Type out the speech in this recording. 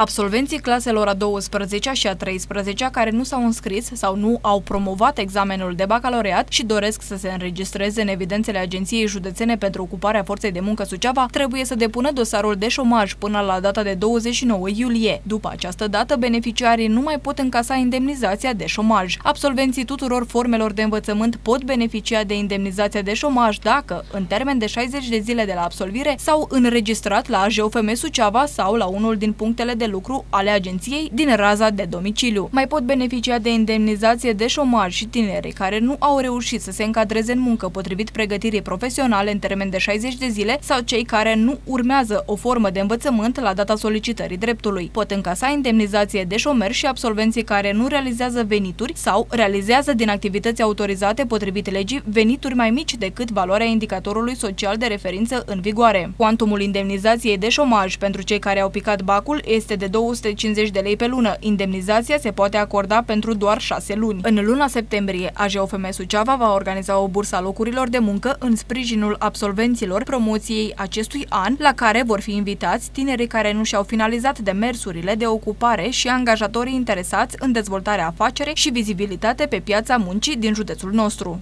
Absolvenții claselor a 12 și a 13 care nu s-au înscris sau nu au promovat examenul de bacalaureat și doresc să se înregistreze în evidențele Agenției Județene pentru Ocuparea Forței de Muncă Suceava trebuie să depună dosarul de șomaj până la data de 29 iulie. După această dată, beneficiarii nu mai pot încasa indemnizația de șomaj. Absolvenții tuturor formelor de învățământ pot beneficia de indemnizația de șomaj dacă, în termen de 60 de zile de la absolvire, s-au înregistrat la AJOFM Suceava sau la unul din punctele de lucru ale agenției din raza de domiciliu. Mai pot beneficia de indemnizație de șomaj și tinerii care nu au reușit să se încadreze în muncă potrivit pregătirii profesionale în termen de 60 de zile sau cei care nu urmează o formă de învățământ la data solicitării dreptului. Pot încasa indemnizație de șomer și absolvenții care nu realizează venituri sau realizează din activități autorizate potrivit legii venituri mai mici decât valoarea indicatorului social de referință în vigoare. Cuantumul indemnizației de șomaj pentru cei care au picat bacul este de 250 de lei pe lună. Indemnizația se poate acorda pentru doar 6 luni. În luna septembrie, AJOFM Suceava va organiza o bursă a locurilor de muncă în sprijinul absolvenților promoției acestui an, la care vor fi invitați tinerii care nu și-au finalizat demersurile de ocupare și angajatorii interesați în dezvoltarea afacerii și vizibilitate pe piața muncii din județul nostru.